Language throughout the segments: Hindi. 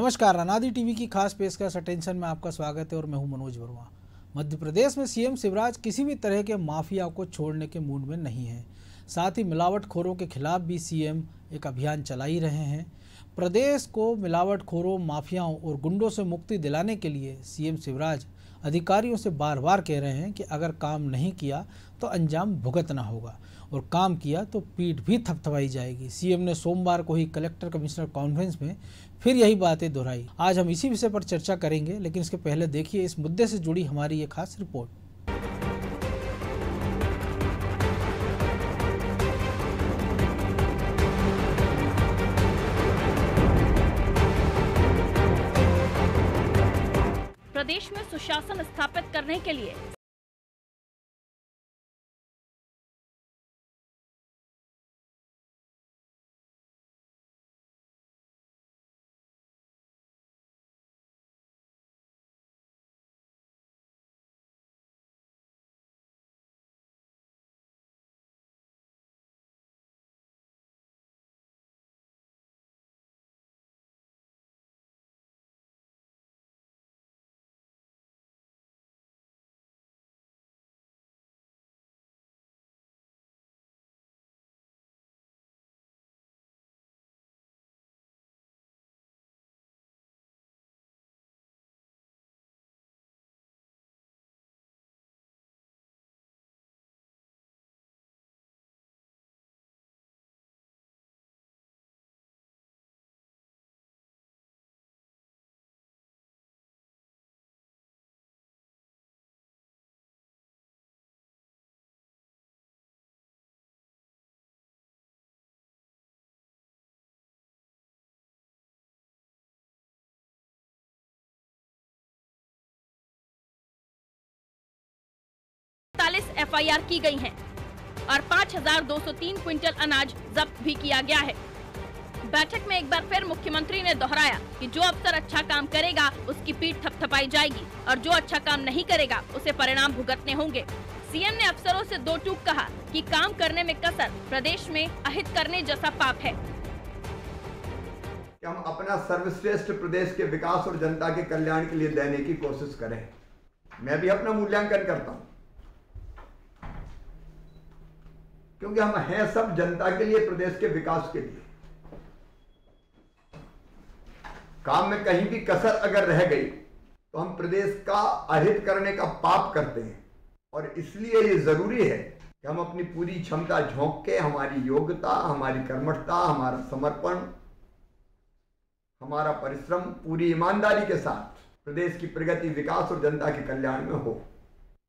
नमस्कार, अनादि टीवी की खास पेशकश अटेंशन में आपका स्वागत है और मैं हूँ मनोज वर्मा। मध्य प्रदेश में सीएम शिवराज किसी भी तरह के माफिया को छोड़ने के मूड में नहीं है। साथ ही मिलावटखोरों के खिलाफ भी सीएम एक अभियान चला ही रहे हैं। प्रदेश को मिलावटखोरों, माफियाओं और गुंडों से मुक्ति दिलाने के लिए सीएम शिवराज अधिकारियों से बार बार कह रहे हैं कि अगर काम नहीं किया तो अंजाम भुगतना होगा। और काम किया तो पीठ भी थपथपाई जाएगी। सीएम ने सोमवार को ही कलेक्टर कमिश्नर कॉन्फ्रेंस में फिर यही बातें दोहराई। आज हम इसी विषय पर चर्चा करेंगे, लेकिन इसके पहले देखिए इस मुद्दे से जुड़ी हमारी ये खास रिपोर्ट। प्रदेश में सुशासन स्थापित करने के लिए एफआईआर की गई हैं। और 5,203 क्विंटल अनाज जब्त भी किया गया है। बैठक में एक बार फिर मुख्यमंत्री ने दोहराया कि जो अफसर अच्छा काम करेगा उसकी पीठ थपथपाई जाएगी और जो अच्छा काम नहीं करेगा उसे परिणाम भुगतने होंगे। सीएम ने अफसरों से दो टूक कहा कि काम करने में कसर प्रदेश में अहित करने जैसा पाप है। हम अपना सर्वश्रेष्ठ प्रदेश के विकास और जनता के कल्याण के लिए देने की कोशिश करें। मैं भी अपना मूल्यांकन करता हूँ। क्योंकि हम हैं सब जनता के लिए, प्रदेश के विकास के लिए। काम में कहीं भी कसर अगर रह गई तो हम प्रदेश का अहित करने का पाप करते हैं। और इसलिए ये ज़रूरी है कि हम अपनी पूरी क्षमता झोंक के, हमारी योग्यता, हमारी कर्मठता, हमारा समर्पण, हमारा परिश्रम पूरी ईमानदारी के साथ प्रदेश की प्रगति, विकास और जनता के कल्याण में हो।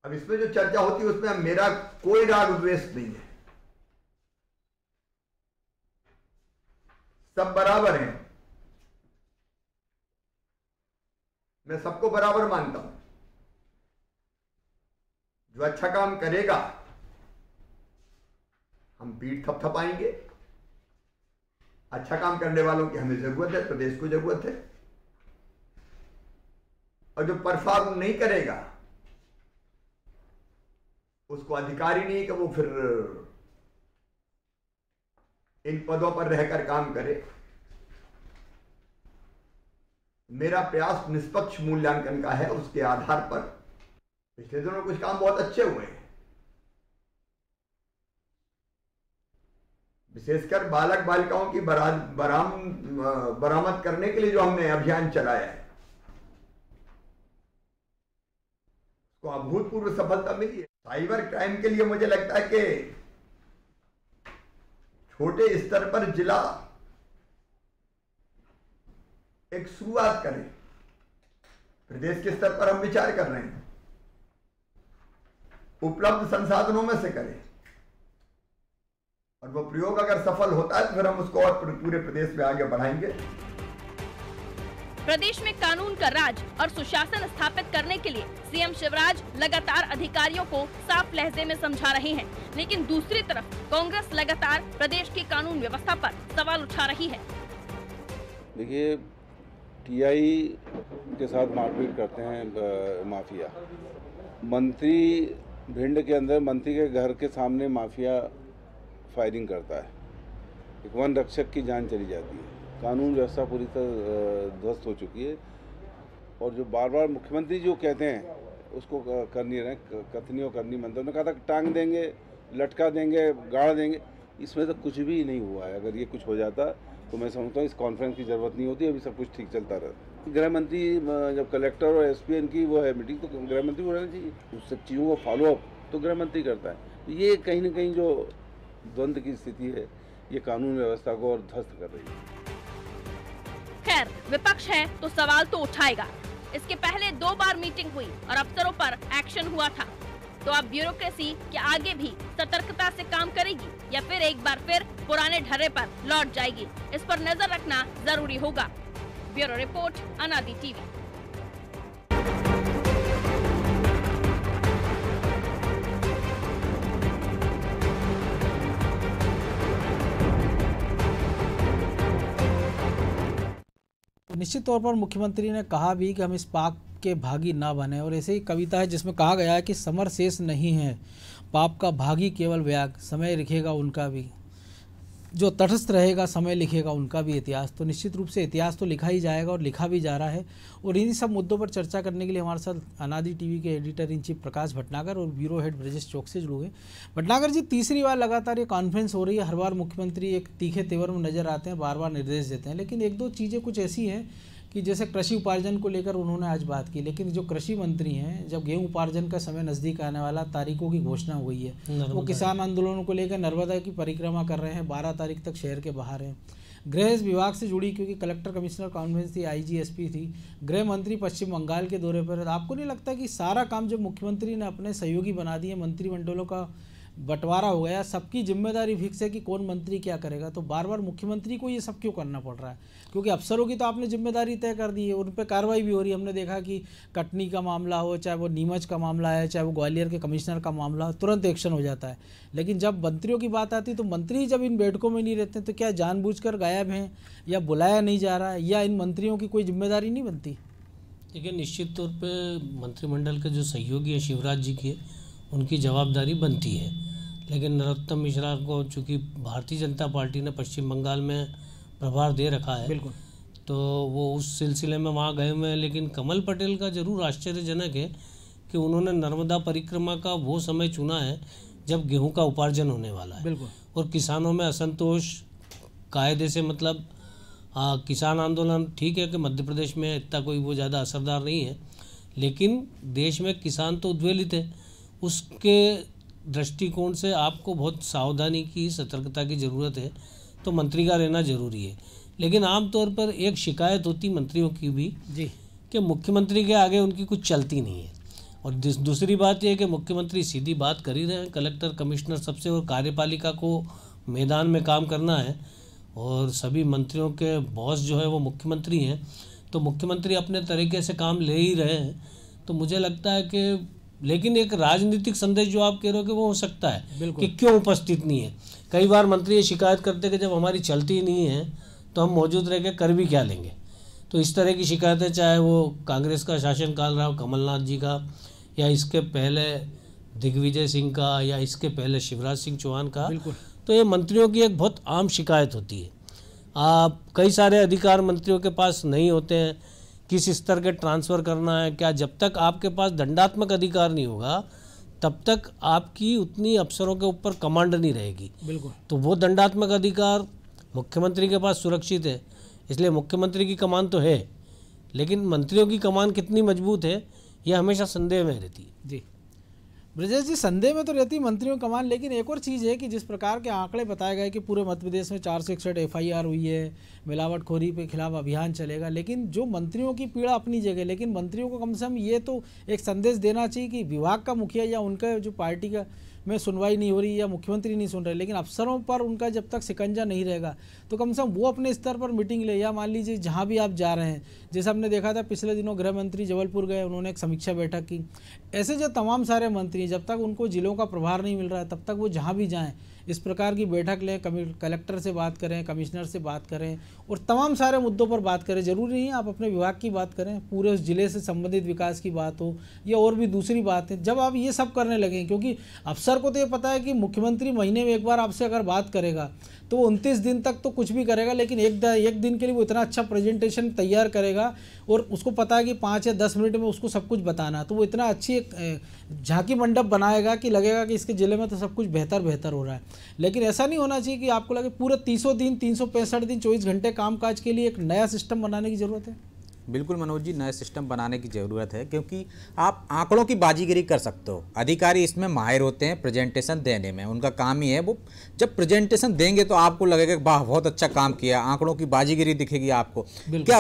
अब इसमें जो चर्चा होती है, उसमें मेरा कोई राग द्वेष नहीं है। सब बराबर हैं। मैं सबको बराबर मानता हूँ। जो अच्छा काम करेगा, हम पीठ थपथपाएँगे। अच्छा काम करने वालों की हमें ज़रूरत है, प्रदेश को ज़रूरत है। और जो परफॉर्म नहीं करेगा, उसको अधिकार नहीं कि वो फिर इन पदों पर रहकर काम करे। मेरा प्रयास निष्पक्ष मूल्यांकन का है, उसके आधार पर। पिछले दिनों कुछ काम बहुत अच्छे हुए। हैं विशेषकर बालक बालिकाओं की बराम, बरामद करने के लिए जो हमने अभियान चलाया है। उसको अभूतपूर्व सफलता मिली है। साइबर क्राइम के लिए मुझे लगता है कि छोटे स्तर पर जिला एक शुरुआत करें। प्रदेश के स्तर पर हम विचार कर रहे हैं। उपलब्ध संसाधनों में से करें। और वो प्रयोग अगर सफल होता है तो फिर हम उसको और पूरे प्रदेश में आगे बढ़ाएँगे। प्रदेश में कानून का राज और सुशासन स्थापित करने के लिए सीएम शिवराज लगातार अधिकारियों को साफ़ लहजे में समझा रहे हैं। लेकिन दूसरी तरफ़ कांग्रेस लगातार प्रदेश की कानून व्यवस्था पर सवाल उठा रही है। देखिए, टीआई के साथ मारपीट करते हैं माफिया। मंत्री भिंड के अंदर, मंत्री के घर के सामने माफिया फायरिंग करता है। एक वन रक्षक की जान चली जाती है। कानून व्यवस्था पूरी तरह ध्वस्त हो चुकी है। और जो बार बार मुख्यमंत्री जो कहते हैं, उसको कर नहीं रहे कथनी और करनी मंत्री। ने कहा था टांग देंगे, लटका देंगे, गाड़ देंगे। इसमें तो कुछ भी नहीं हुआ है। अगर ये कुछ हो जाता तो मैं समझता हूँ इस कॉन्फ्रेंस की ज़रूरत नहीं होती, अभी सब कुछ ठीक चलता रहता गृह मंत्री जब कलेक्टर और एसपीएन की वो है मीटिंग तो गृह मंत्री को रहना चाहिए उस सब चीज़ों को फॉलो अप तो गृह मंत्री करता है। ये कहीं ना कहीं जो द्वंद्व की स्थिति है, ये कानून व्यवस्था को और ध्वस्त कर रही है। खैर, विपक्ष है तो सवाल तो उठाएगा। इसके पहले दो बार मीटिंग हुई और अफसरों पर एक्शन हुआ था। तो अब ब्यूरोक्रेसी के आगे भी सतर्कता से काम करेगी या फिर एक बार फिर पुराने ढर्रे पर लौट जाएगी, इस पर नज़र रखना ज़रूरी होगा। Bureau report, Anadi TV. निश्चित तौर पर मुख्यमंत्री ने कहा भी कि हम इस पाप के भागी ना बने, और ऐसे ही कविता है जिसमें कहा गया है कि समर शेष नहीं है। पाप का भागी केवल व्याग समय लिखेगा उनका भी। जो तटस्थ रहेगा, समय लिखेगा, उनका भी इतिहास। तो निश्चित रूप से इतिहास तो लिखा ही जाएगा और लिखा भी जा रहा है। और इन्हीं सब मुद्दों पर चर्चा करने के लिए हमारे साथ अनादि टीवी के editor in chief Prakash Bhatnagar और ब्यूरो हेड ब्रजेश चौक से जुड़े हुए भटनागर जी, तीसरी बार लगातार ये कॉन्फ्रेंस हो रही है। हर बार मुख्यमंत्री एक तीखे तेवर में नज़र आते हैं, बार बार निर्देश देते हैं। लेकिन एक दो चीज़ें कुछ ऐसी हैं कि जैसे कृषि उपार्जन को लेकर उन्होंने आज बात की लेकिन जो कृषि मंत्री हैं जब गेहूँ उपार्जन का समय नज़दीक आने वाला तारीखों की घोषणा हुई है वो किसान आंदोलनों को लेकर नर्मदा की परिक्रमा कर रहे हैं बारह तारीख तक शहर के बाहर हैं। गृह विभाग से जुड़ी क्योंकि कलेक्टर कमिश्नर कॉन्फ्रेंस थी आईजीएसपी थी गृह मंत्री पश्चिम बंगाल के दौरे पर आपको नहीं लगता कि सारा काम जब मुख्यमंत्री ने अपने सहयोगी बना दिए मंत्रिमंडलों का बंटवारा हो गया, सबकी ज़िम्मेदारी फिक्स है कि कौन मंत्री क्या करेगा। तो बार बार मुख्यमंत्री को ये सब क्यों करना पड़ रहा है? क्योंकि अफसरों की तो आपने ज़िम्मेदारी तय कर दी है, उन पर कार्रवाई भी हो रही है। हमने देखा कि कटनी का मामला हो, चाहे वो नीमच का मामला है, चाहे वो ग्वालियर के कमिश्नर का मामला हो, तुरंत एक्शन हो जाता है। लेकिन जब मंत्रियों की बात आती तो मंत्री जब इन बैठकों में नहीं रहते तो क्या जानबूझकर गायब हैं या बुलाया नहीं जा रहा है, या इन मंत्रियों की कोई ज़िम्मेदारी नहीं बनती? देखिए, निश्चित तौर पर मंत्रिमंडल के जो सहयोगी हैं, शिवराज जी के उनकी जवाबदारी बनती है। लेकिन नरोत्तम मिश्रा को चूँकि भारतीय जनता पार्टी ने पश्चिम बंगाल में प्रभार दे रखा है बिल्कुल। तो वो उस सिलसिले में वहाँ गए हुए हैं। लेकिन कमल पटेल का ज़रूर आश्चर्यजनक है कि उन्होंने नर्मदा परिक्रमा का वो समय चुना है जब गेहूँ का उपार्जन होने वाला है। बिल्कुल। और किसानों में असंतोष कायदे से मतलब आ, किसान आंदोलन ठीक है कि मध्य प्रदेश में इतना कोई वो ज़्यादा असरदार नहीं है लेकिन देश में किसान तो उद्वेलित है। उसके दृष्टिकोण से आपको बहुत सावधानी की सतर्कता की ज़रूरत है तो मंत्री का रहना ज़रूरी है। लेकिन आमतौर पर एक शिकायत होती मंत्रियों की भी जी। कि मुख्यमंत्री के आगे उनकी कुछ चलती नहीं है। और दूसरी बात यह कि मुख्यमंत्री सीधी बात कर ही रहे हैं। कलेक्टर कमिश्नर सबसे और कार्यपालिका को मैदान में काम करना है और सभी मंत्रियों के बॉस जो है वो मुख्यमंत्री हैं। तो मुख्यमंत्री अपने तरीके से काम ले ही रहे हैं। तो मुझे लगता है कि लेकिन एक राजनीतिक संदेश जो आप कह रहे हो कि वो हो सकता है कि क्यों उपस्थित नहीं है? कई बार मंत्री ये शिकायत करते कि जब हमारी चलती ही नहीं है तो हम मौजूद रह के कर भी क्या लेंगे? तो इस तरह की शिकायतें चाहे वो कांग्रेस का शासनकाल रहा कमलनाथ जी का या इसके पहले दिग्विजय सिंह का या इसके पहले शिवराज सिंह चौहान का तो ये मंत्रियों की एक बहुत आम शिकायत होती है। आप कई सारे अधिकार मंत्रियों के पास नहीं होते हैं किस स्तर के ट्रांसफ़र करना है क्या जब तक आपके पास दंडात्मक अधिकार नहीं होगा तब तक आपकी उतनी अफसरों के ऊपर कमांड नहीं रहेगी। बिल्कुल। तो वो दंडात्मक अधिकार मुख्यमंत्री के पास सुरक्षित है इसलिए मुख्यमंत्री की कमान तो है लेकिन मंत्रियों की कमान कितनी मज़बूत है यह हमेशा संदेह में रहती है। जी। ब्रजेश जी, संदेह में तो रहती मंत्रियों कमान लेकिन एक और चीज़ है कि जिस प्रकार के आंकड़े बताए गए कि पूरे मध्य प्रदेश में चार सौ इकसठ एफ़ हुई है, मिलावटखोरी के खिलाफ अभियान चलेगा, लेकिन जो मंत्रियों की पीड़ा अपनी जगह, लेकिन मंत्रियों को कम से कम ये तो एक संदेश देना चाहिए कि विभाग का मुखिया या उनका जो पार्टी का में सुनवाई नहीं हो रही या मुख्यमंत्री नहीं सुन रहे, लेकिन अफसरों पर उनका जब तक सिकंजा नहीं रहेगा तो कम से कम वो अपने स्तर पर मीटिंग ले, या मान लीजिए जहाँ भी आप जा रहे हैं, जैसे हमने देखा था पिछले दिनों गृह मंत्री जबलपुर गए, उन्होंने एक समीक्षा बैठक की। ऐसे जो तमाम सारे मंत्री जब तक उनको जिलों का प्रभार नहीं मिल रहा है, तब तक वो जहाँ भी जाएँ, इस प्रकार की बैठक लें कलेक्टर से बात करें, कमिश्नर से बात करें, और तमाम सारे मुद्दों पर बात करें। ज़रूरी नहीं आप अपने विभाग की बात करें, पूरे उस ज़िले से संबंधित विकास की बात हो, या और भी दूसरी बात है जब आप ये सब करने लगें, क्योंकि अफसर को तो ये पता है कि मुख्यमंत्री महीने में एक बार आपसे अगर बात करेगा तो वो उनतीस दिन तक तो कुछ भी करेगा, लेकिन एक एक दिन के लिए वो इतना अच्छा प्रेजेंटेशन तैयार करेगा और उसको पता है कि पाँच या दस मिनट में उसको सब कुछ बताना तो वो इतना अच्छी एक झांकी मंडप बनाएगा कि लगेगा कि इसके ज़िले में तो सब कुछ बेहतर बेहतर हो रहा है। लेकिन ऐसा नहीं होना चाहिए कि आपको लगे पूरे तीसों दिन, तीन सौ पैंसठ दिन, चौबीस घंटे काम के लिए एक नया सिस्टम बनाने की ज़रूरत है। बिल्कुल मनोज जी नया सिस्टम बनाने की ज़रूरत है क्योंकि आप आंकड़ों की बाजीगिरी कर सकते हो। अधिकारी इसमें माहिर होते हैं प्रेजेंटेशन देने में उनका काम ही है वो। जब प्रेजेंटेशन देंगे तो आपको लगेगा कि वाह बहुत अच्छा काम किया आंकड़ों की बाजीगिरी दिखेगी आपको। क्या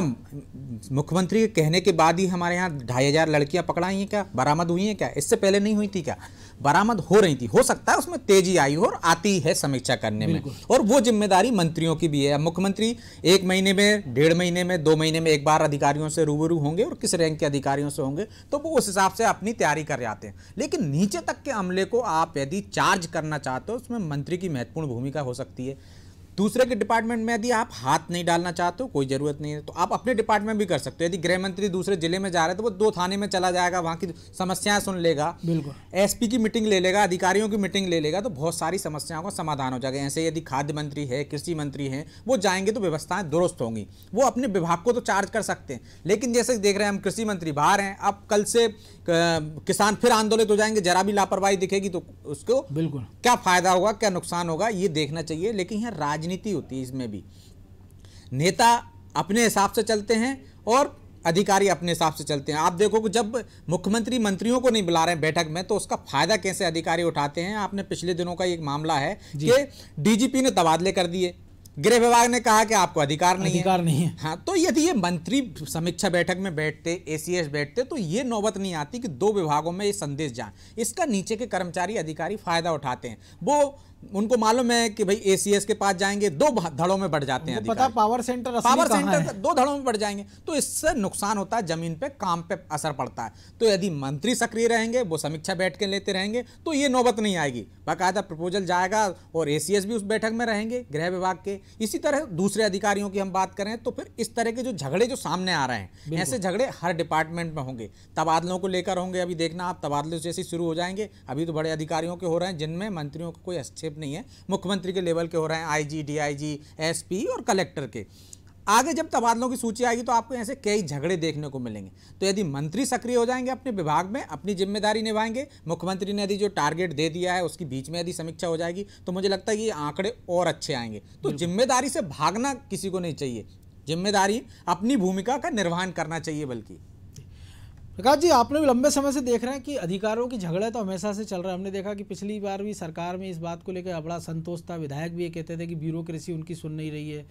मुख्यमंत्री के कहने के बाद ही हमारे यहाँ ढाई हज़ार लड़कियाँ पकड़ाई हैं क्या? बरामद हुई हैं क्या? इससे पहले नहीं हुई थी क्या? बरामद हो रही थी। हो सकता है उसमें तेज़ी आई हो और आती है समीक्षा करने में। और वो ज़िम्मेदारी मंत्रियों की भी है। मुख्यमंत्री एक महीने में डेढ़ महीने में दो महीने में एक बार अधिकारियों से रूबरू होंगे और किस रैंक के अधिकारियों से होंगे तो वो उस हिसाब से अपनी तैयारी कर जाते हैं। लेकिन नीचे तक के अमले को आप यदि चार्ज करना चाहते हो उसमें मंत्री की महत्वपूर्ण भूमिका हो सकती है। दूसरे के डिपार्टमेंट में यदि आप हाथ नहीं डालना चाहते हो कोई ज़रूरत नहीं है तो आप अपने डिपार्टमेंट भी कर सकते हो। यदि गृह मंत्री दूसरे ज़िले में जा रहे हैं तो वो दो थाने में चला जाएगा वहाँ की समस्याएँ सुन लेगा। बिल्कुल। एसपी की मीटिंग ले लेगा अधिकारियों की मीटिंग ले लेगा तो बहुत सारी समस्याओं का समाधान हो जाएगा। ऐसे यदि खाद्य मंत्री है कृषि मंत्री हैं वो जाएँगे तो व्यवस्थाएँ दुरुस्त होंगी। वो अपने विभाग को तो चार्ज कर सकते हैं। लेकिन जैसे देख रहे हैं हम कृषि मंत्री बाहर हैं अब कल से किसान फिर आंदोलित हो जाएँगे जरा भी लापरवाही दिखेगी तो उसको बिल्कुल। क्या फ़ायदा होगा क्या नुकसान होगा ये देखना चाहिए। लेकिन यहाँ राजनीति होती है इसमें भी। नेता अपने हिसाब से चलते हैं और अधिकारी अपने हिसाब से चलते हैं। आप देखो कि जब मुख्यमंत्री मंत्रियों को नहीं बुला रहे हैं बैठक में तो उसका फ़ायदा कैसे अधिकारी उठाते हैं? आपने पिछले दिनों का एक मामला है कि डीजीपी ने तबादले कर दिए। गृह विभाग ने कहा कि आपको अधिकार नहीं अधिकार है। नहीं है। हाँ तो यदि ये मंत्री समीक्षा बैठक में बैठते एसीएस बैठते तो ये नौबत नहीं आती कि दो विभागों में ये संदेश जाए। इसका नीचे के कर्मचारी अधिकारी फ़ायदा उठाते हैं। वो उनको मालूम है कि भाई एसीएस के पास जाएँगे दो धड़ों में बढ़ जाते हैं पता पावर सेंटर पावर सेंटर दो धड़ों में बढ़ जाएँगे तो इससे नुकसान होता है ज़मीन पे काम पे असर पड़ता है। तो यदि मंत्री सक्रिय रहेंगे वो समीक्षा बैठ के लेते रहेंगे तो ये नौबत नहीं आएगी। बाकायदा प्रपोजल जाएगा और एसीएस भी उस बैठक में रहेंगे गृह विभाग के। इसी तरह दूसरे अधिकारियों की हम बात करें तो फिर इस तरह के जो झगड़े जो सामने आ रहे हैं ऐसे झगड़े हर डिपार्टमेंट में होंगे। तबादलों को लेकर होंगे अभी देखना आप तबादले जैसे शुरू हो जाएँगे। अभी तो बड़े अधिकारियों के हो रहे हैं जिनमें मंत्रियों का कोई हस्तक्षेप नहीं है मुख्यमंत्री के लेवल के हो रहे हैं आईजी डीआईजी एसपी और कलेक्टर के। आगे जब तबादलों की सूची आएगी तो आपको ऐसे कई झगड़े देखने को मिलेंगे। तो यदि मंत्री सक्रिय हो जाएँगे अपने विभाग में अपनी ज़िम्मेदारी निभाएँगे मुख्यमंत्री ने यदि जो टारगेट दे दिया है उसकी बीच में यदि समीक्षा हो जाएगी तो मुझे लगता है कि ये आंकड़े और अच्छे आएँगे। तो ज़िम्मेदारी से भागना किसी को नहीं चाहिए। ज़िम्मेदारी अपनी भूमिका का निर्वहन करना चाहिए बल्कि। प्रकाश जी, आपने भी लंबे समय से देख रहे हैं कि अधिकारों की झगड़ा तो हमेशा से चल रहा है। हमने देखा कि पिछली बार भी सरकार में इस बात को लेकर बड़ा संतोष था। विधायक भी ये कहते थे कि ब्यूरोक्रेसी उनकी सुन नहीं रही है।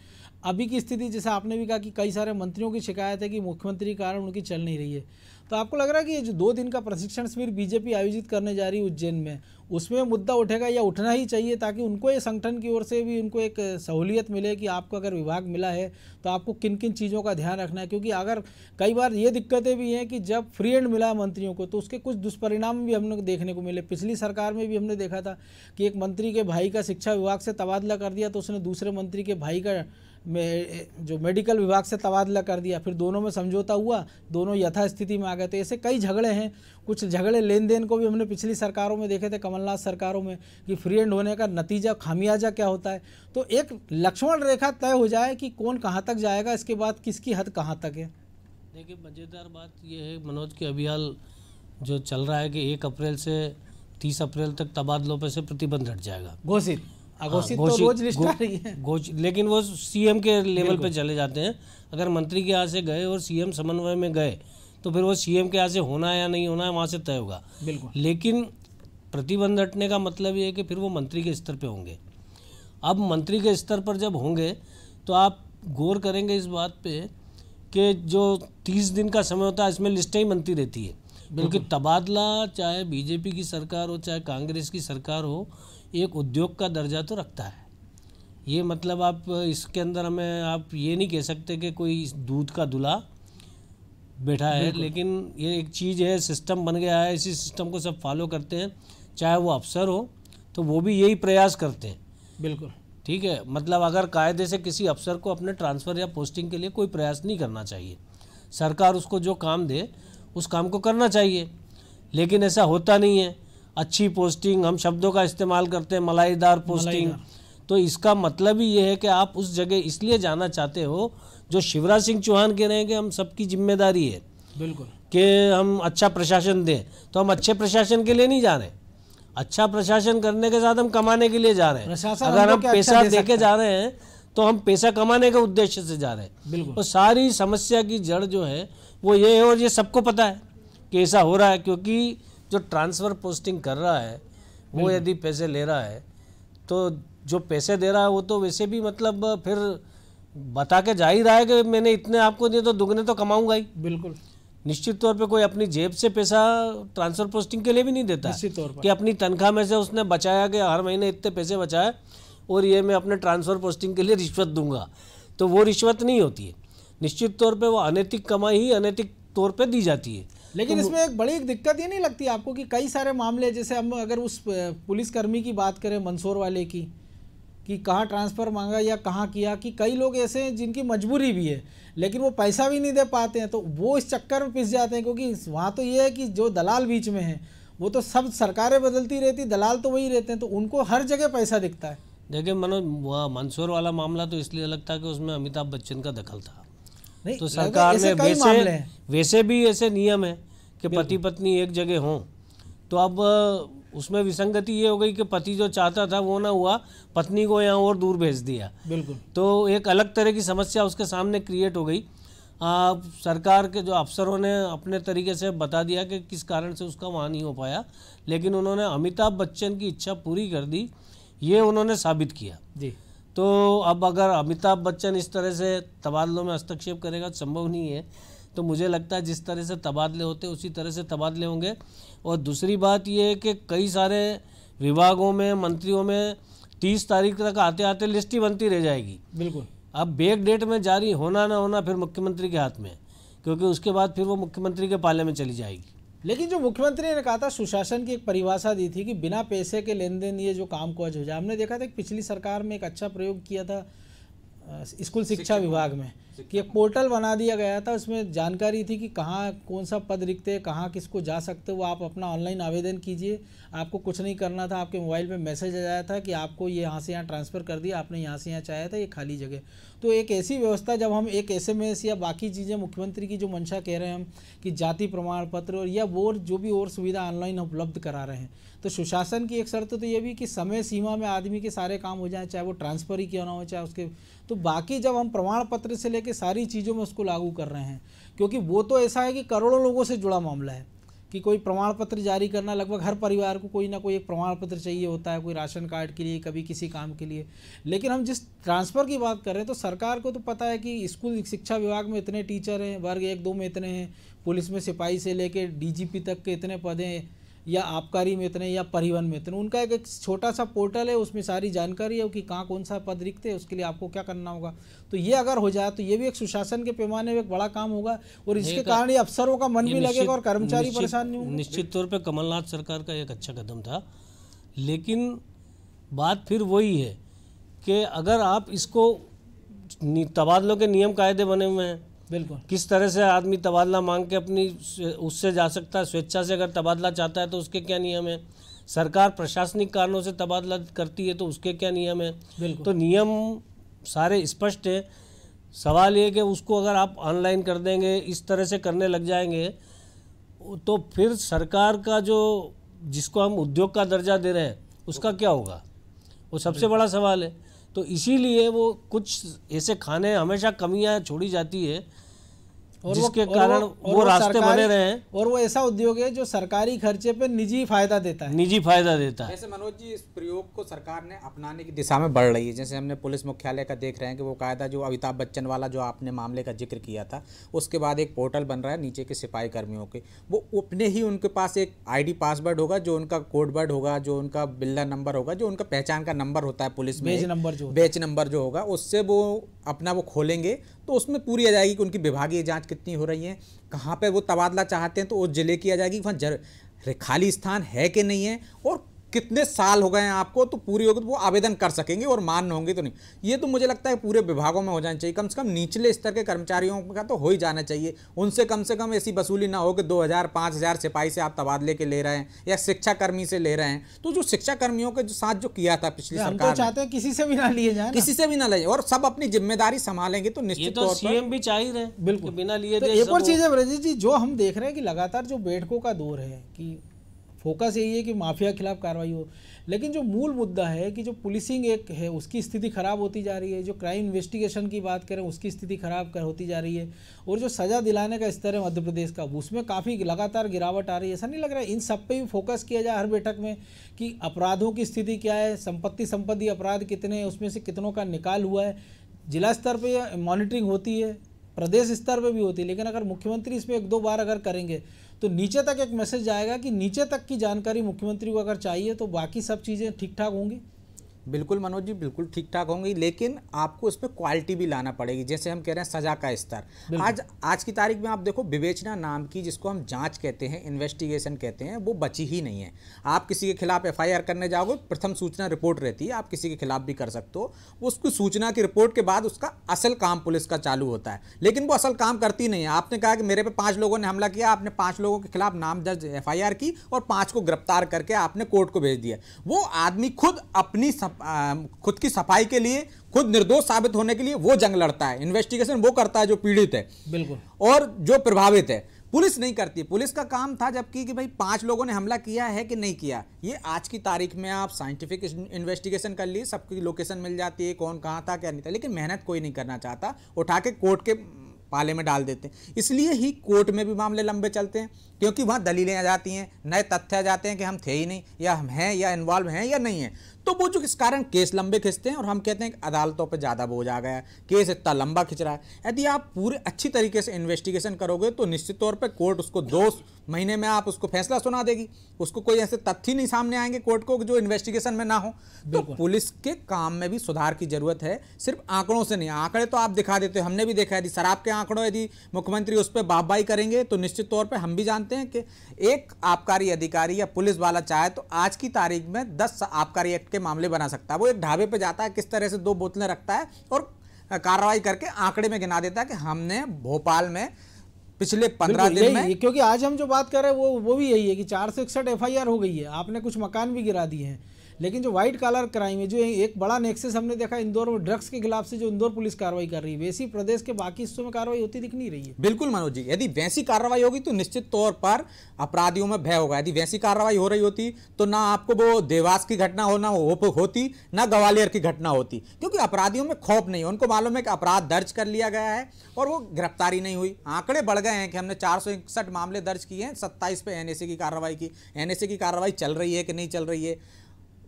अभी की स्थिति, जैसे आपने भी कहा कि कई सारे मंत्रियों की शिकायत है कि मुख्यमंत्री के कारण उनकी चल नहीं रही है। तो आपको लग रहा है कि ये जो दो दिन का प्रशिक्षण शिविर बीजेपी आयोजित करने जा रही है उज्जैन में उसमें मुद्दा उठेगा या उठना ही चाहिए ताकि उनको ये संगठन की ओर से भी उनको एक सहूलियत मिले कि आपको अगर विभाग मिला है तो आपको किन किन चीज़ों का ध्यान रखना है। क्योंकि अगर कई बार ये दिक्कतें भी हैं कि जब फ्री एंड मिला मंत्रियों को तो उसके कुछ दुष्परिणाम भी हमने देखने को मिले। पिछली सरकार में भी हमने देखा था कि एक मंत्री के भाई का शिक्षा विभाग से तबादला कर दिया तो उसने दूसरे मंत्री के भाई का में जो मेडिकल विभाग से तबादला कर दिया फिर दोनों में समझौता हुआ दोनों यथास्थिति में आ गए तो ऐसे कई झगड़े हैं। कुछ झगड़े लेन देन को भी हमने पिछली सरकारों में देखे थे कमलनाथ सरकारों में कि फ्री एंड होने का नतीजा खामियाजा क्या होता है। तो एक लक्ष्मण रेखा तय हो जाए कि कौन कहाँ तक जाएगा इसके बाद किसकी हद कहाँ तक है। देखिए मज़ेदार बात यह है मनोज की अभियाल जो चल रहा है कि एक अप्रैल से तीस अप्रैल तक तबादलों पर से प्रतिबंध हट जाएगा। घोषित। घोषित तो रोज लिस्ट आ रही है। लेकिन वो सीएम के लेवल पे चले जाते हैं। अगर मंत्री के यहाँ से गए और सीएम समन्वय में गए तो फिर वो सीएम के यहाँ से होना है या नहीं होना है वहाँ से तय होगा। बिल्कुल। लेकिन प्रतिबंध हटने का मतलब ये है कि फिर वो मंत्री के स्तर पे होंगे। अब मंत्री के स्तर पर जब होंगे तो आप गौर करेंगे इस बात पे कि जो तीस दिन का समय होता है इसमें लिस्टें ही बनती रहती है। क्योंकि तबादला चाहे बीजेपी की सरकार हो चाहे कांग्रेस की सरकार हो एक उद्योग का दर्जा तो रखता है। ये मतलब आप इसके अंदर हमें आप ये नहीं कह सकते कि कोई दूध का दुला बैठा है लेकिन ये एक चीज़ है सिस्टम बन गया है इसी सिस्टम को सब फॉलो करते हैं। चाहे वो अफसर हो तो वो भी यही प्रयास करते हैं। बिल्कुल। ठीक है? मतलब अगर कायदे से किसी अफसर को अपने ट्रांसफ़र या पोस्टिंग के लिए कोई प्रयास नहीं करना चाहिए। सरकार उसको जो काम दे उस काम को करना चाहिए। लेकिन ऐसा होता नहीं है। अच्छी पोस्टिंग हम शब्दों का इस्तेमाल करते हैं मलाईदार पोस्टिंग मलाईदार। तो इसका मतलब ही ये है कि आप उस जगह इसलिए जाना चाहते हो जो शिवराज सिंह चौहान कह रहे हैं कि हम सबकी ज़िम्मेदारी है। बिल्कुल। कि हम अच्छा प्रशासन दें। तो हम अच्छे प्रशासन के लिए नहीं जा रहे। अच्छा प्रशासन करने के साथ हम कमाने के लिए जा रहे हैं। अगर हम पैसा अच्छा दे दे के जा रहे हैं तो हम पैसा कमाने के उद्देश्य से जा रहे हैं। बिल्कुल। और सारी समस्या की जड़ जो है वो ये है और ये सबको पता है कि ऐसा हो रहा है क्योंकि जो ट्रांसफ़र पोस्टिंग कर रहा है वो यदि पैसे ले रहा है तो जो पैसे दे रहा है वो तो वैसे भी मतलब फिर बता के जा ही रहा है कि मैंने इतने आपको दिए तो दुगने तो कमाऊँगा ही। बिल्कुल। निश्चित तौर पे कोई अपनी जेब से पैसा ट्रांसफ़र पोस्टिंग के लिए भी नहीं देता निश्चित तौर पर। कि अपनी तनख्वाह में से उसने बचाया कि हर महीने इतने पैसे बचाए और ये मैं अपने ट्रांसफ़र पोस्टिंग के लिए रिश्वत दूँगा। तो वो रिश्वत नहीं होती है। निश्चित तौर पर वो अनैतिक कमाई ही अनैतिक तौर पर दी जाती है। लेकिन तो इसमें एक बड़ी एक दिक्कत ये नहीं लगती आपको कि कई सारे मामले जैसे हम अगर उस पुलिसकर्मी की बात करें मंदसौर वाले की कि कहाँ ट्रांसफ़र मांगा या कहाँ किया कि कई लोग ऐसे हैं जिनकी मजबूरी भी है लेकिन वो पैसा भी नहीं दे पाते हैं तो वो इस चक्कर में पिस जाते हैं क्योंकि वहाँ तो ये है कि जो दलाल बीच में है वो तो सब सरकारें बदलती रहती दलाल तो वही रहते हैं तो उनको हर जगह पैसा दिखता है। देखिए मनोज वह मंदसौर वाला मामला तो इसलिए अलग था कि उसमें अमिताभ बच्चन का दखल था। तो सरकार ने वैसे वैसे भी ऐसे नियम है कि पति पत्नी एक जगह हों। तो अब उसमें विसंगति ये हो गई कि पति जो चाहता था वो ना हुआ पत्नी को यहाँ और दूर भेज दिया। बिल्कुल। तो एक अलग तरह की समस्या उसके सामने क्रिएट हो गई। आ, सरकार के जो अफसरों ने अपने तरीके से बता दिया कि किस कारण से उसका वहाँ नहीं हो पाया लेकिन उन्होंने अमिताभ बच्चन की इच्छा पूरी कर दी ये उन्होंने साबित किया। जी। तो अब अगर अमिताभ बच्चन इस तरह से तबादलों में हस्तक्षेप करेगा तो संभव नहीं है। तो मुझे लगता है जिस तरह से तबादले होते उसी तरह से तबादले होंगे। और दूसरी बात ये है कि कई सारे विभागों में मंत्रियों में तीस तारीख तक आते आते लिस्ट ही बनती रह जाएगी। बिल्कुल। अब बैक डेट में जारी होना ना होना फिर मुख्यमंत्री के हाथ में क्योंकि उसके बाद फिर वो मुख्यमंत्री के पाले में चली जाएगी। लेकिन जो मुख्यमंत्री ने कहा था सुशासन की एक परिभाषा दी थी कि बिना पैसे के लेन देन ये जो काम काज हो जाए हमने देखा था कि पिछली सरकार में एक अच्छा प्रयोग किया था स्कूल शिक्षा विभाग में। कि एक पोर्टल बना दिया गया था, उसमें जानकारी थी कि कहाँ, कौन सा पद रिक्त है, कहाँ किसको जा सकते हो, आप अपना ऑनलाइन आवेदन कीजिए। आपको कुछ नहीं करना था, आपके मोबाइल पे मैसेज आ जाया था कि आपको ये यहाँ से यहाँ ट्रांसफ़र कर दिया, आपने यहाँ से यहाँ चाहा था, ये खाली जगह। तो एक ऐसी व्यवस्था, जब हम एक एसएमएस या बाकी चीज़ें, मुख्यमंत्री की जो मंशा कह रहे हैं हम, कि जाति प्रमाण पत्र और या वो जो भी और सुविधा ऑनलाइन उपलब्ध करा रहे हैं तो सुशासन की एक शर्त तो ये भी कि समय सीमा में आदमी के सारे काम हो जाए, चाहे वो ट्रांसफ़र ही क्यों ना हो, चाहे उसके तो बाकी जब हम प्रमाण पत्र से लेके सारी चीज़ों में उसको लागू कर रहे हैं। क्योंकि वो तो ऐसा है कि करोड़ों लोगों से जुड़ा मामला है कि कोई प्रमाण पत्र जारी करना, लगभग हर परिवार को कोई ना कोई एक प्रमाण पत्र चाहिए होता है, कोई राशन कार्ड के लिए, कभी किसी काम के लिए। लेकिन हम जिस ट्रांसफ़र की बात कर रहे हैं तो सरकार को तो पता है कि स्कूल शिक्षा विभाग में इतने टीचर हैं, वर्ग एक दो में इतने हैं, पुलिस में सिपाही से लेकर डीजीपी तक के इतने पद हैं। या आबकारी में इतने या परिवहन में इतने। उनका एक, एक छोटा सा पोर्टल है उसमें सारी जानकारी है कि कहाँ कौन सा पद रिक्त है उसके लिए आपको क्या करना होगा। तो ये अगर हो जाए तो ये भी एक सुशासन के पैमाने में एक बड़ा काम होगा और इसके कारण ये अफसरों का मन भी लगेगा और कर्मचारी परेशान नहीं होंगे। निश्चित तौर पर कमलनाथ सरकार का एक अच्छा कदम था। लेकिन बात फिर वही है कि अगर आप इसको तबादलों के नियम कायदे बने हुए हैं बिल्कुल। किस तरह से आदमी तबादला मांग के अपनी उससे जा सकता है? स्वेच्छा से अगर तबादला चाहता है तो उसके क्या नियम है? सरकार प्रशासनिक कारणों से तबादला करती है तो उसके क्या नियम है? तो नियम सारे स्पष्ट है। सवाल ये कि उसको अगर आप ऑनलाइन कर देंगे इस तरह से करने लग जाएँगे तो फिर सरकार का जो जिसको हम उद्योग का दर्जा दे रहे हैं उसका क्या होगा? वो सबसे बड़ा सवाल है। तो इसीलिए वो कुछ ऐसे खाने हमेशा कमियाँ छोड़ी जाती है और वो- जिसके और कारण और वो वो रास्ते बने रहे हैं। और वो ऐसा उद्योग है जो सरकारी खर्चे पे निजी फ़ायदा देता है। निजी फ़ायदा देता है। जैसे मनोज जी इस प्रयोग को सरकार ने अपनाने की दिशा में बढ़ रही है। जैसे हमने पुलिस मुख्यालय का देख रहे हैं कि वो कायदा जो अमिताभ बच्चन वाला जो आपने मामले का ज़िक्र किया था उसके बाद एक पोर्टल बन रहा है नीचे के सिपाही कर्मियों के। वो अपने ही उनके पास एक आईडी पासवर्ड होगा जो उनका कोड वर्ड होगा जो उनका बिल्डर नंबर होगा जो उनका पहचान का नंबर होता है पुलिस में। एक, नंबर जो बेच नंबर जो होगा उससे वो अपना वो खोलेंगे तो उसमें पूरी आ जाएगी कि उनकी विभागीय जाँच कितनी हो रही है, कहाँ पर वो तबादला चाहते हैं तो उस ज़िले की आ जाएगी, वहाँ जर खाली स्थान है कि नहीं है, और कितने साल हो गए हैं आपको तो पूरी होगी तो वो आवेदन कर सकेंगे और मान्य होंगे तो नहीं। ये तो मुझे लगता है पूरे विभागों में हो जाना चाहिए। कम से कम निचले स्तर के कर्मचारियों का तो हो ही जाना चाहिए। उनसे कम से कम ऐसी वसूली ना हो कि दो हज़ार पाँच हज़ार सिपाही से आप तबादले के ले रहे हैं या शिक्षा कर्मी से ले रहे हैं। तो जो शिक्षा कर्मियों के साथ जो किया था पिछली तो सरकार चाहते हैं किसी से भी ना लिए जाए किसी से भी ना ले और सब अपनी ज़िम्मेदारी संभालेंगे तो निश्चित तो तौर पर सीएम भी चाह रहे हैं बिल्कुल। बिना लिए तो एक और चीज़ है ब्रजेश जी जो हम देख रहे हैं कि लगातार जो बैठकों का दौर है कि फोकस यही है कि माफिया के खिलाफ कार्रवाई हो। लेकिन जो मूल मुद्दा है कि जो पुलिसिंग एक है, उसकी स्थिति खराब होती जा रही है, जो क्राइम इन्वेस्टिगेशन की बात करें, उसकी स्थिति खराब कर होती जा रही है। और जो सज़ा दिलाने का स्तर है मध्य प्रदेश का, उसमें काफ़ी लगातार गिरावट आ रही है। ऐसा नहीं लग रहा है इन सब पे भी फोकस किया जाए हर बैठक में कि अपराधों की स्थिति क्या है, संपत्ति संपत्ति अपराध कितने हैं, उसमें से कितनों का निकाल हुआ है। जिला स्तर पे मॉनिटरिंग होती है प्रदेश स्तर पर भी होती है, लेकिन अगर मुख्यमंत्री इसमें एक दो बार अगर करेंगे तो नीचे तक एक मैसेज जाएगा कि नीचे तक की जानकारी मुख्यमंत्री को अगर चाहिए तो बाकी सब चीज़ें ठीक ठाक होंगी। बिल्कुल मनोज जी बिल्कुल ठीक ठाक होंगी लेकिन आपको इस पर क्वालिटी भी लाना पड़ेगी जैसे हम कह रहे हैं सजा का स्तर। आज आज की तारीख में आप देखो विवेचना नाम की जिसको हम जाँच कहते हैं इन्वेस्टिगेशन कहते हैं वो बची ही नहीं है। आप किसी के खिलाफ एफआईआर करने जाओगे प्रथम सूचना रिपोर्ट रहती है आप किसी के खिलाफ भी कर सकते हो। उसकी सूचना की रिपोर्ट के बाद उसका असल काम पुलिस का चालू होता है। लेकिन वो असल काम करती नहीं है। आपने कहा कि मेरे पे पाँच लोगों ने हमला किया आपने पाँच लोगों के खिलाफ नाम दर्ज एफआईआर की और पाँच को गिरफ़्तार करके आपने कोर्ट को भेज दिया। वो आदमी खुद अपनी आ, खुद की सफ़ाई के लिए खुद निर्दोष साबित होने के लिए वो जंग लड़ता है। इन्वेस्टिगेशन वो करता है जो पीड़ित है। बिल्कुल। और जो प्रभावित है। पुलिस नहीं करती। पुलिस का काम था जबकि कि भाई पाँच लोगों ने हमला किया है कि नहीं किया? ये आज की तारीख में आप साइंटिफिक इन्वेस्टिगेशन कर लिए सबकी लोकेशन मिल जाती है कौन कहाँ था क्या नहीं था। लेकिन मेहनत कोई नहीं करना चाहता। उठा के कोर्ट के पाले में डाल देते हैं। इसलिए ही कोर्ट में भी मामले लंबे चलते हैं क्योंकि वहाँ दलीलें आ जाती हैं। नए तथ्य आ जाते हैं कि हम थे ही नहीं या हम हैं या इन्वॉल्व हैं या नहीं हैं। तो वो जो इस कारण केस लंबे खिंचते हैं और हम कहते हैं कि अदालतों पर ज़्यादा बोझ आ गया केस इतना लंबा खिंच रहा है। यदि आप पूरे अच्छी तरीके से इन्वेस्टिगेशन करोगे तो निश्चित तौर पर कोर्ट उसको दो महीने में आप उसको फैसला सुना देगी। उसको कोई ऐसे तथ्य नहीं सामने आएँगे कोर्ट को जो इन्वेस्टिगेशन में ना हो। तो पुलिस के काम में भी सुधार की ज़रूरत है सिर्फ़ आंकड़ों से नहीं। आंकड़े तो आप दिखा देते हो हमने भी देखा यदि शराब के आंकड़ों यदि मुख्यमंत्री उस पर बाहबाई करेंगे तो निश्चित तौर पर हम भी जानते हैं कि एक आबकारी अधिकारी या पुलिस वाला चाहे तो आज की तारीख में दस आबकारी एक्ट के मामले बना सकता है। वो एक ढाबे पे जाता है किस तरह से दो बोतलें रखता है और कार्रवाई करके आंकड़े में गिना देता है कि हमने भोपाल में पिछले पंद्रह दिन में क्योंकि आज हम जो बात कर रहे हैं वो वो भी यही है कि चार सौ इकसठ एफ़ हो गई है। आपने कुछ मकान भी गिरा दिए हैं। लेकिन जो व्हाइट कॉलर क्राइम है जो एक बड़ा नेक्सेस हमने देखा इंदौर में ड्रग्स के खिलाफ से जो इंदौर पुलिस कार्रवाई कर रही है वैसी प्रदेश के बाकी हिस्सों में कार्रवाई होती दिख नहीं रही है। बिल्कुल मनोज जी यदि वैसी कार्रवाई होगी तो निश्चित तौर पर अपराधियों में भय होगा। यदि वैसी कार्रवाई हो रही होती तो ना आपको वो देवास की घटना होना हो, होती ना ग्वालियर की घटना होती क्योंकि अपराधियों में खौफ नहीं है। उनको मालूम है कि अपराध दर्ज कर लिया गया है और वो गिरफ्तारी नहीं हुई। आंकड़े बढ़ गए हैं कि हमने चार सौ इकसठ मामले दर्ज किए हैं सत्ताईस पे एनएसए की कार्रवाई की। एनएसए की कार्रवाई चल रही है कि नहीं चल रही है?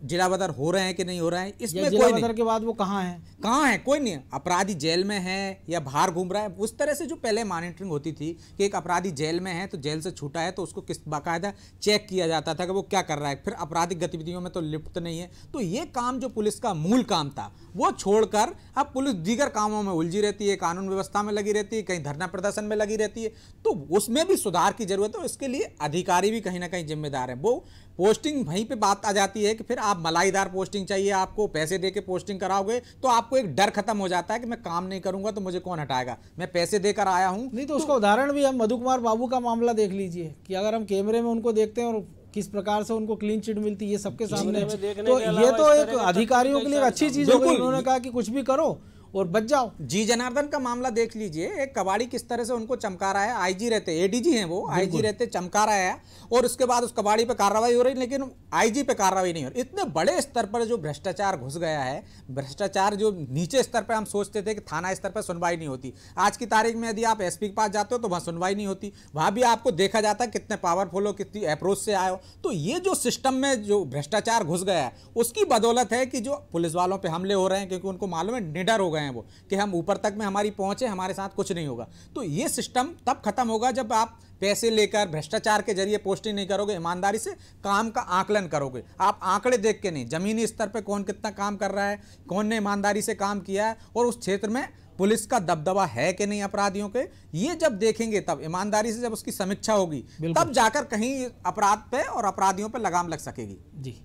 जिला बदर हो रहे हैं कि नहीं हो रहे हैं इसमें कोई नहीं। के बाद वो कहाँ है? कहाँ है? कोई नहीं। अपराधी जेल में है या बाहर घूम रहा है उस तरह से जो पहले मॉनिटरिंग होती थी कि एक अपराधी जेल में है तो जेल से छूटा है तो उसको किस बाकायदा चेक किया जाता था कि वो क्या कर रहा है। फिर आपराधिक गतिविधियों में तो लिप्त नहीं है। तो ये काम जो पुलिस का मूल काम था वो छोड़कर अब पुलिस दीगर कामों में उलझी रहती है कानून व्यवस्था में लगी रहती है कहीं धरना प्रदर्शन में लगी रहती है। तो उसमें भी सुधार की ज़रूरत है इसके लिए अधिकारी भी कहीं ना कहीं जिम्मेदार है। वो पोस्टिंग वहीं पे बात आ जाती है कि फिर आप मलाईदार पोस्टिंग चाहिए आपको पैसे दे के पोस्टिंग कराओगे तो आपको एक डर खत्म हो जाता है कि मैं काम नहीं करूँगा तो मुझे कौन हटाएगा मैं पैसे देकर आया हूँ नहीं तो तो उसका उदाहरण भी हम मधु कुमार बाबू का मामला देख लीजिए कि अगर हम कैमरे में उनको देखते हैं और किस प्रकार से उनको क्लीन चिट मिलती है ये सबके सामने है। तो ये तो एक अधिकारियों के लिए अच्छी चीज़ हो गई उन्होंने कहा कि कुछ भी करो और बच जाओ। जी जनार्दन का मामला देख लीजिए। एक कबाड़ी किस तरह से उनको चमका रहा है। आईजी रहते एडीजी हैं वो। आईजी रहते चमका रहा है। और उसके बाद उस कबाड़ी पे कार्रवाई हो रही लेकिन आईजी पे कार्रवाई नहीं हो रही। इतने बड़े स्तर पर जो भ्रष्टाचार घुस गया है भ्रष्टाचार जो नीचे स्तर पर हम सोचते थे कि थाना स्तर पर सुनवाई नहीं होती। आज की तारीख में यदि आप एसपी के पास जाते हो तो वहाँ सुनवाई नहीं होती। वहाँ भी आपको देखा जाता है कितने पावरफुल हो कितनी अप्रोच से आए हो। तो ये जो सिस्टम में जो भ्रष्टाचार घुस गया है उसकी बदौलत है कि जो पुलिस वालों पर हमले हो रहे हैं क्योंकि उनको मालूम है निडर हो गए हैं वो कि हम ऊपर तक में हमारी पहुँचे हमारे साथ कुछ नहीं होगा। तो ये सिस्टम तब खत्म होगा जब आप पैसे लेकर भ्रष्टाचार के ज़रिए पोस्टिंग नहीं करोगे ईमानदारी से काम का आकलन करोगे। आप आंकड़े देख के नहीं जमीनी स्तर पे कौन कितना काम कर रहा है कौन ने ईमानदारी से काम किया है और उस क्षेत्र में पुलिस का दबदबा है कि नहीं अपराधियों के ये जब देखेंगे तब ईमानदारी से जब उसकी समीक्षा होगी तब जाकर कहीं अपराध पे और अपराधियों पे लगाम लग सकेगी। जी।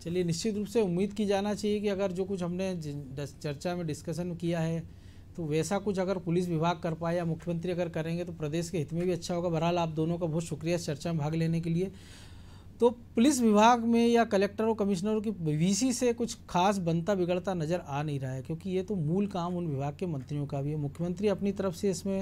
चलिए निश्चित रूप से उम्मीद की जाना चाहिए कि अगर जो कुछ हमने चर्चा में डिस्कशन किया है तो वैसा कुछ अगर पुलिस विभाग कर पाए या मुख्यमंत्री अगर करेंगे तो प्रदेश के हित में भी अच्छा होगा। बहरहाल आप दोनों का बहुत शुक्रिया चर्चा में भाग लेने के लिए। तो पुलिस विभाग में या कलेक्टरों कमिश्नरों की वीसी से कुछ खास बनता बिगड़ता नज़र आ नहीं रहा है, क्योंकि ये तो मूल काम उन विभाग के मंत्रियों का भी है। मुख्यमंत्री अपनी तरफ़ से इसमें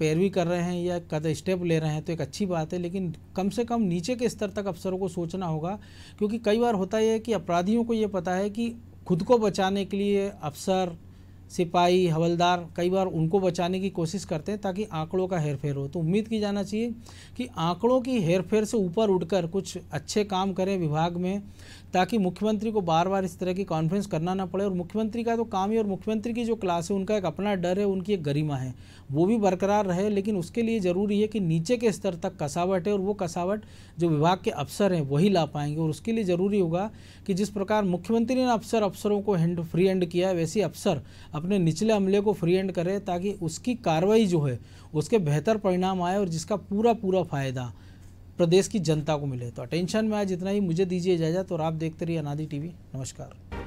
पैरवी कर रहे हैं या कद स्टेप ले रहे हैं तो एक अच्छी बात है। लेकिन कम से कम नीचे के स्तर तक अफसरों को सोचना होगा, क्योंकि कई बार होता है कि अपराधियों को ये पता है कि खुद को बचाने के लिए अफसर, सिपाही, हवलदार कई बार उनको बचाने की कोशिश करते हैं ताकि आंकड़ों का हेरफेर हो। तो उम्मीद की जाना चाहिए कि आंकड़ों की हेरफेर से ऊपर उठकर कुछ अच्छे काम करें विभाग में ताकि मुख्यमंत्री को बार बार इस तरह की कॉन्फ्रेंस करना ना पड़े और मुख्यमंत्री का तो काम ही और मुख्यमंत्री की जो क्लास है, उनका एक अपना डर है, उनकी एक गरिमा है। वो भी बरकरार रहे, लेकिन उसके लिए ज़रूरी है कि नीचे के स्तर तक कसावट है और वो कसावट जो विभाग के अफसर हैं, वही ला पाएँगे। और उसके लिए ज़रूरी होगा कि जिस प्रकार मुख्यमंत्री ने अफसर, अफसरों को हैंड फ्री हैंड किया है, वैसे अफसर अपने निचले अमले को फ्री हैंड करें ताकि उसकी कार्रवाई जो है, उसके बेहतर परिणाम आए और जिसका पूरा पूरा फ़ायदा प्रदेश की जनता को मिले तो। अटेंशन में आज इतना ही। मुझे दीजिए इजाज़त और आप देखते रहिए अनादि टीवी। नमस्कार।